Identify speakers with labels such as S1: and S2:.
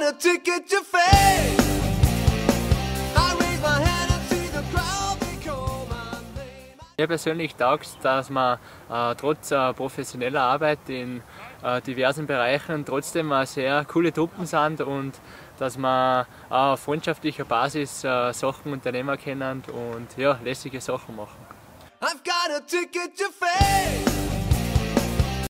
S1: got a ticket to fame. Raise my hand the crowd, call my name.
S2: Mir persönlich taugt dass man äh, trotz äh, professioneller Arbeit in äh, diversen Bereichen trotzdem äh, sehr coole Truppen sind und dass man äh, auf freundschaftlicher Basis äh, Sachen unternehmen können und ja, lässige Sachen machen.
S1: I've got a ticket to fame.